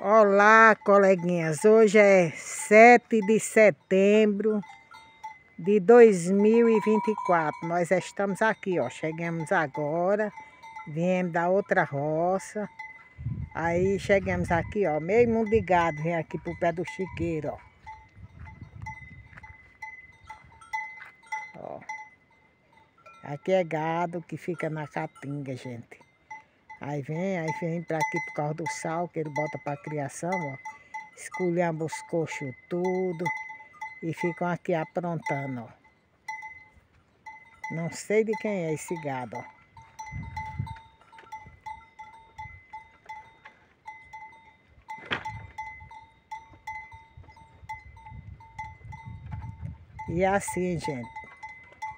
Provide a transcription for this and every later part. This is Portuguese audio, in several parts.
Olá, coleguinhas. Hoje é 7 de setembro de 2024. Nós estamos aqui, ó. Chegamos agora. Viemos da outra roça. Aí chegamos aqui, ó. Meio mundo de gado vem aqui pro pé do chiqueiro, ó. ó. Aqui é gado que fica na caatinga, gente. Aí vem, aí vem para aqui por causa do sal que ele bota para criação, ó. Esculhamba os coxos tudo e ficam aqui aprontando, ó. Não sei de quem é esse gado, ó. E assim, gente.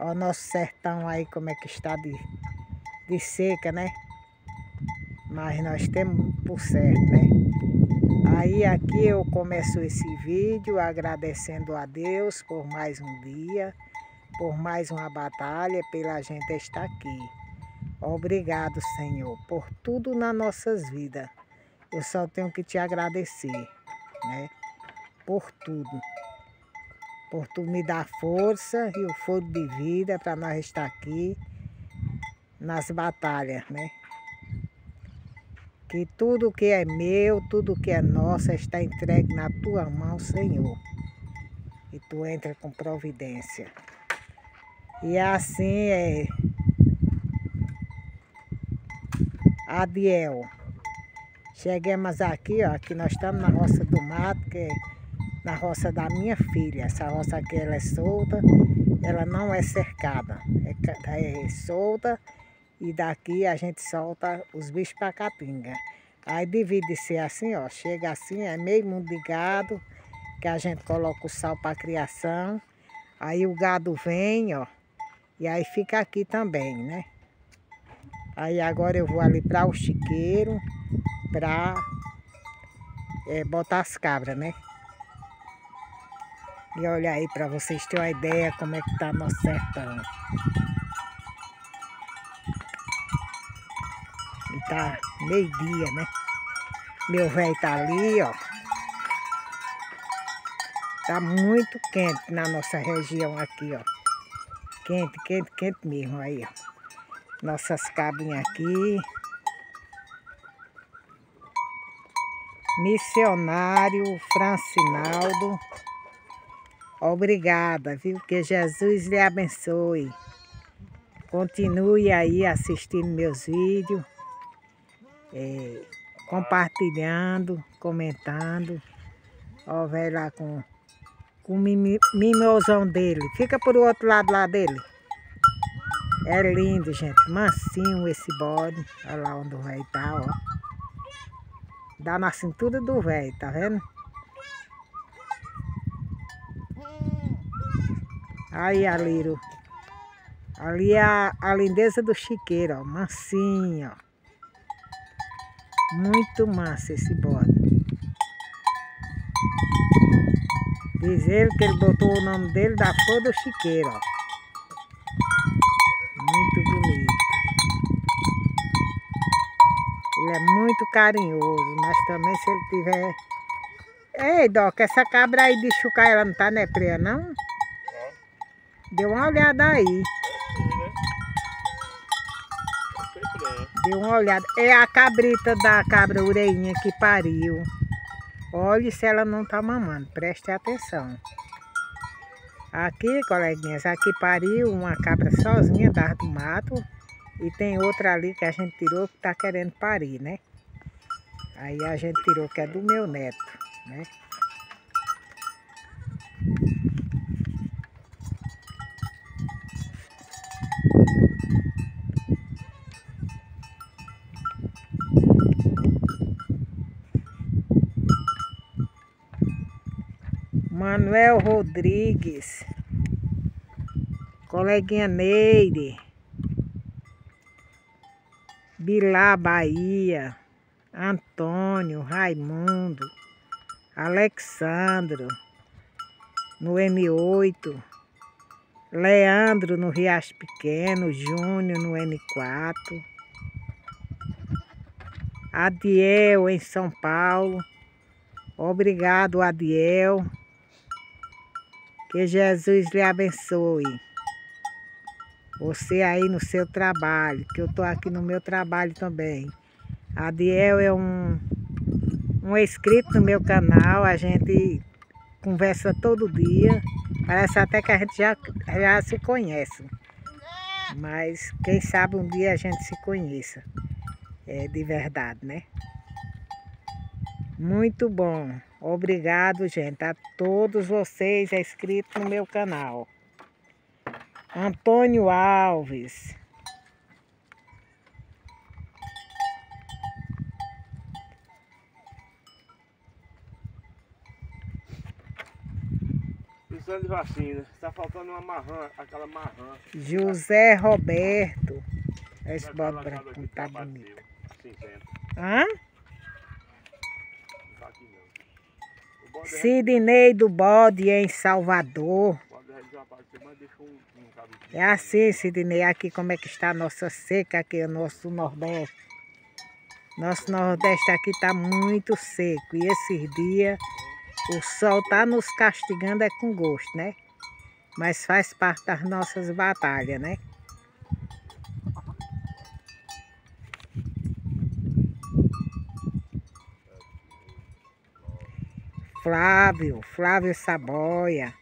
Ó nosso sertão aí como é que está de, de seca, né? Mas nós temos por certo, né? Aí aqui eu começo esse vídeo agradecendo a Deus por mais um dia, por mais uma batalha, pela gente estar aqui. Obrigado, Senhor, por tudo nas nossas vidas. Eu só tenho que te agradecer, né? Por tudo. Por tu me dar força e o fogo de vida para nós estar aqui nas batalhas, né? Que tudo que é meu, tudo que é nosso está entregue na tua mão, Senhor. E tu entra com providência. E assim é. Adiel. Chegamos aqui, ó, aqui nós estamos na roça do mato, que é na roça da minha filha. Essa roça aqui ela é solta, ela não é cercada, é, é solta e daqui a gente solta os bichos para Catinga. Aí divide-se assim, ó, chega assim, é meio mundo de gado, que a gente coloca o sal para criação. Aí o gado vem, ó, e aí fica aqui também, né? Aí agora eu vou ali para o chiqueiro, para é, botar as cabras, né? E olha aí para vocês terem uma ideia como é que tá nosso sertão. Tá meio-dia, né? Meu velho tá ali, ó. Tá muito quente na nossa região aqui, ó. Quente, quente, quente mesmo aí, ó. Nossas cabinhas aqui. Missionário Francinaldo. Obrigada, viu? Que Jesus lhe abençoe. Continue aí assistindo meus vídeos é, compartilhando, comentando. Ó, velho lá com, com o mimosão dele. Fica por o outro lado lá dele. É lindo, gente. Mansinho esse bode. Olha lá onde o velho tá, ó. Dá na cintura do velho, tá vendo? Aí, Aliro. Ali é a, a lindeza do chiqueiro, ó. Mansinho, ó. Muito massa esse bode. Diz ele que ele botou o nome dele da flor do chiqueiro, ó. Muito bonito. Ele é muito carinhoso, mas também se ele tiver... Ei, Doc, essa cabra aí de chucar, ela não tá neprea, não? Deu uma olhada aí. Dê uma olhada. É a cabrita da cabra orelhinha que pariu. Olhe se ela não tá mamando. Preste atenção. Aqui, coleguinhas, aqui pariu uma cabra sozinha da do mato. E tem outra ali que a gente tirou que tá querendo parir, né? Aí a gente tirou que é do meu neto, né? Manuel Rodrigues, coleguinha Neide, Bilá Bahia, Antônio, Raimundo, Alexandro, no M8, Leandro no Riacho Pequeno, Júnior no M4, Adiel em São Paulo, Obrigado, Adiel. Que Jesus lhe abençoe. Você aí no seu trabalho, que eu estou aqui no meu trabalho também. Adiel é um, um inscrito no meu canal, a gente conversa todo dia. Parece até que a gente já, já se conhece. Mas quem sabe um dia a gente se conheça. É de verdade, né? Muito bom. Obrigado, gente, a todos vocês inscritos no meu canal. Antônio Alves. Precisando de vacina. Está faltando uma marrã, aquela marrã. José Roberto. Esse bode branco como tá bonito. Hã? Sidney do bode em Salvador. É assim, Sidney, aqui como é que está a nossa seca, aqui o nosso Nordeste. Nosso Nordeste aqui está muito seco e esses dias o sol está nos castigando é com gosto, né? Mas faz parte das nossas batalhas, né? Flávio, Flávio Saboia.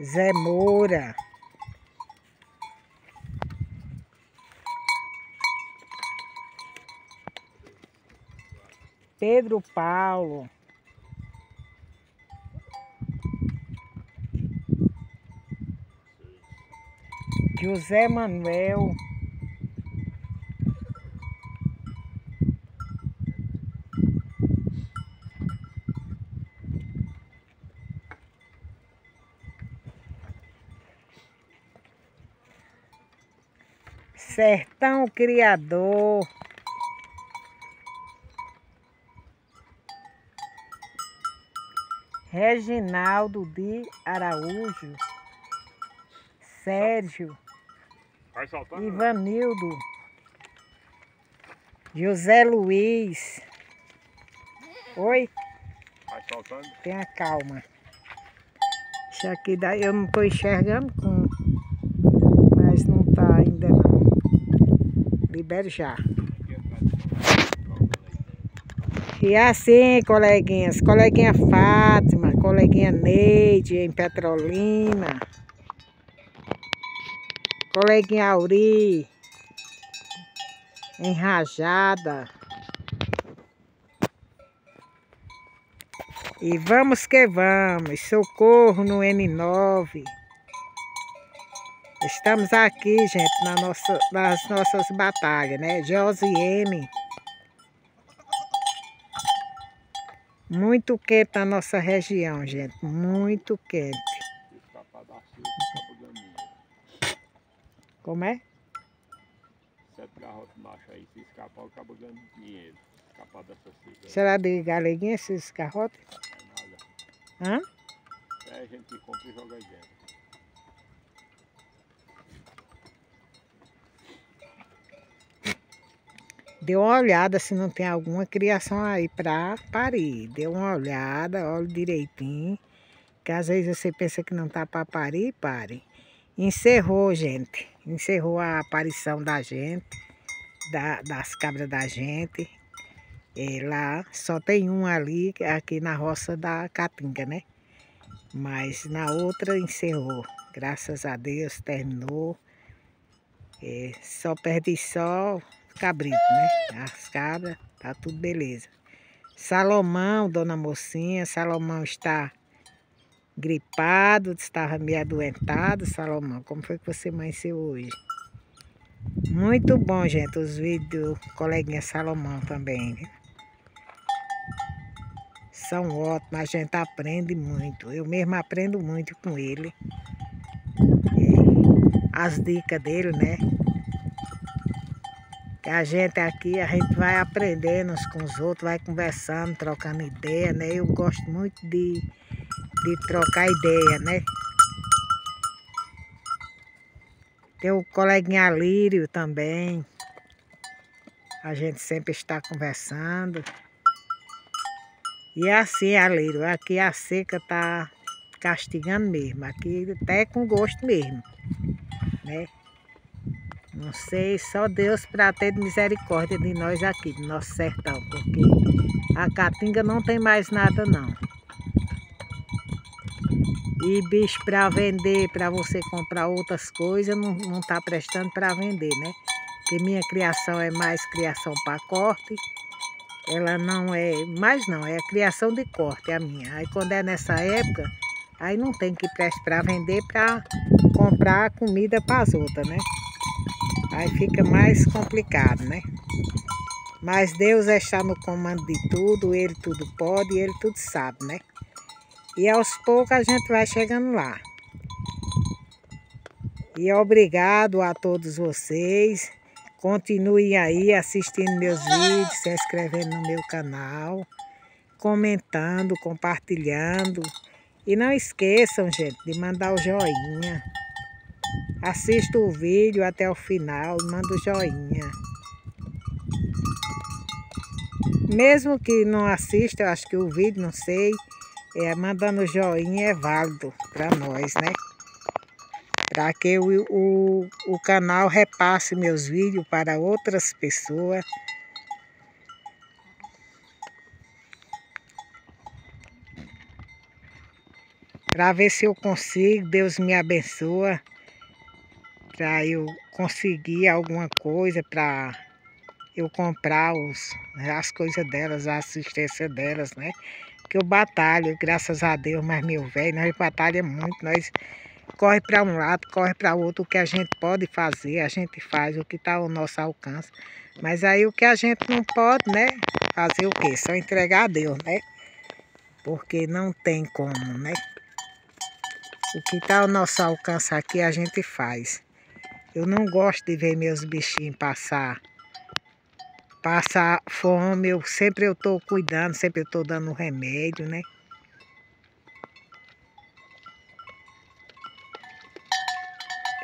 Zé Moura. Pedro Paulo. José Manuel. Sertão Criador. Reginaldo de Araújo. Sérgio. Ivanildo. José Luiz. Oi? Vai soltando? Tenha calma. Isso aqui daí eu não estou enxergando com. Mas não está ainda não. Libere já. E assim, coleguinhas, coleguinha Fátima, coleguinha Neide em Petrolina. Coleguinha Auri. Enrajada. E vamos que vamos. Socorro no N9. Estamos aqui, gente, na nossa, nas nossas batalhas, né? Josiane. Muito quente na nossa região, gente. Muito quente. Como é? Sete garrotes machos aí, se escapar, acaba ganhando dinheiro. Escapar dessa seca. Será de galeguinha esses garrotes? É nada. Hã? É a gente compra e joga aí dentro. Dê uma olhada se não tem alguma criação aí para parir. Dê uma olhada, olhe direitinho. Que às vezes você pensa que não tá para parir, pare. Encerrou, gente. Encerrou a aparição da gente, da, das cabras da gente. E lá só tem um ali, aqui na roça da Catinga, né? Mas na outra encerrou. Graças a Deus terminou. É, só perde só cabrito, né? As cabras, tá tudo beleza. Salomão, dona mocinha, Salomão está gripado, estava meio adoentado, Salomão. Como foi que você amanheceu hoje? Muito bom, gente, os vídeos do coleguinha Salomão também. Viu? São ótimos, a gente aprende muito. Eu mesmo aprendo muito com ele. As dicas dele, né? Que a gente aqui, a gente vai aprendendo uns com os outros, vai conversando, trocando ideia, né? Eu gosto muito de de trocar ideia, né? Tem o coleguinha Lírio também. A gente sempre está conversando. E é assim, Alírio, aqui a seca tá castigando mesmo. Aqui até com gosto mesmo, né? Não sei, só Deus para ter misericórdia de nós aqui, do nosso sertão, porque a Caatinga não tem mais nada não. E bicho para vender, para você comprar outras coisas, não, não tá prestando para vender, né? Porque minha criação é mais criação para corte. Ela não é, mais não, é a criação de corte a minha. Aí quando é nessa época, aí não tem que prestar para vender para comprar comida para as outras, né? Aí fica mais complicado, né? Mas Deus está no comando de tudo, Ele tudo pode, Ele tudo sabe, né? E aos poucos a gente vai chegando lá. E obrigado a todos vocês. Continuem aí assistindo meus vídeos, se inscrevendo no meu canal, comentando, compartilhando. E não esqueçam, gente, de mandar o joinha. Assista o vídeo até o final e manda o joinha. Mesmo que não assista, eu acho que o vídeo, não sei, é, mandando joinha é válido para nós, né? Para que o, o, o canal repasse meus vídeos para outras pessoas. Para ver se eu consigo, Deus me abençoa para eu conseguir alguma coisa para eu comprar os, as coisas delas, a assistência delas, né? Que eu batalho, graças a Deus, mas meu velho, nós batalhamos muito, nós corre para um lado, corre para outro, o que a gente pode fazer, a gente faz, o que está ao nosso alcance. Mas aí o que a gente não pode, né? Fazer o quê? Só entregar a Deus, né? Porque não tem como, né? O que está ao nosso alcance aqui a gente faz. Eu não gosto de ver meus bichinhos passar passar fome, eu sempre eu estou cuidando, sempre eu estou dando remédio, né?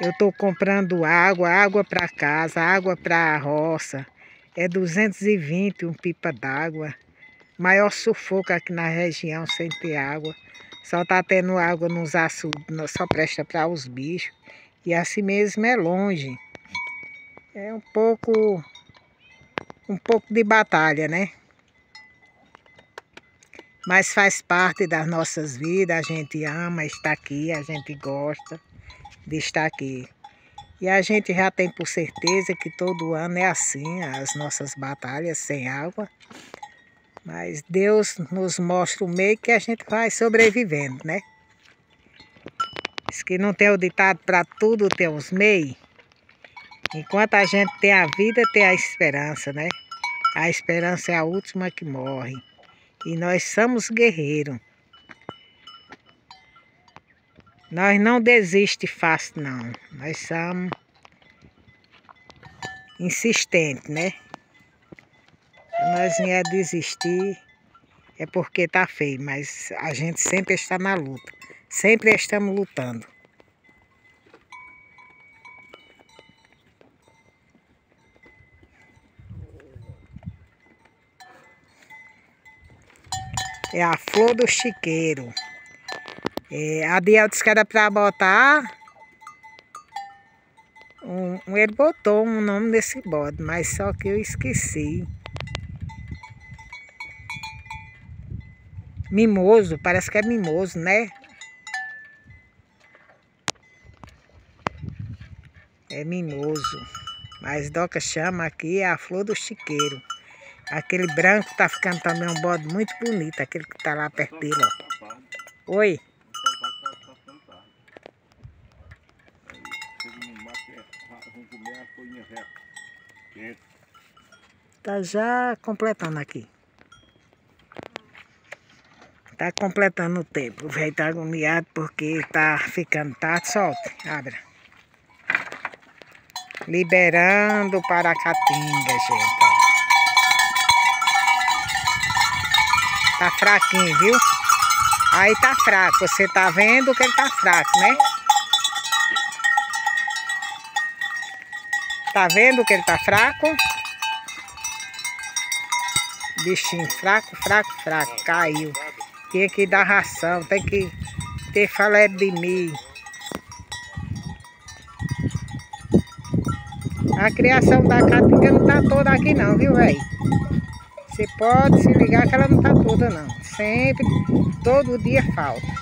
Eu estou comprando água, água para casa, água para a roça. É 220 um pipa d'água. Maior sufoco aqui na região sem ter água. Só tá tendo água nos açudes, só presta para os bichos. E assim mesmo é longe. É um pouco, um pouco de batalha, né? Mas faz parte das nossas vidas, a gente ama estar aqui, a gente gosta de estar aqui. E a gente já tem por certeza que todo ano é assim, as nossas batalhas sem água. Mas Deus nos mostra o meio que a gente vai sobrevivendo, né? Diz que não tem o ditado para tudo ter os meios. Enquanto a gente tem a vida, tem a esperança, né? A esperança é a última que morre. E nós somos guerreiros. Nós não desiste fácil, não. Nós somos insistentes, né? Nós vier desistir, é porque tá feio, mas a gente sempre está na luta. Sempre estamos lutando. É a flor do chiqueiro. É, a Diel disse que era para botar. Um, ele botou um nome desse bode, mas só que eu esqueci. Mimoso, parece que é mimoso, né? É mimoso. Mas Doca chama aqui a flor do chiqueiro. Aquele branco tá ficando também um bode muito bonito, aquele que tá lá perto dele, ó. Oi. Tá já completando aqui. Tá completando o tempo. O velho tá agoniado porque tá ficando tarde. Solte, abra. Liberando para a caatinga, gente. Tá fraquinho, viu? Aí tá fraco. Você tá vendo que ele tá fraco, né? Tá vendo que ele tá fraco? Bichinho fraco, fraco, fraco. Caiu. Tem que dar ração, tem que ter falé de milho. A criação da catinga não tá toda aqui não, viu, velho? Você pode se ligar que ela não tá toda não. Sempre, todo dia falta.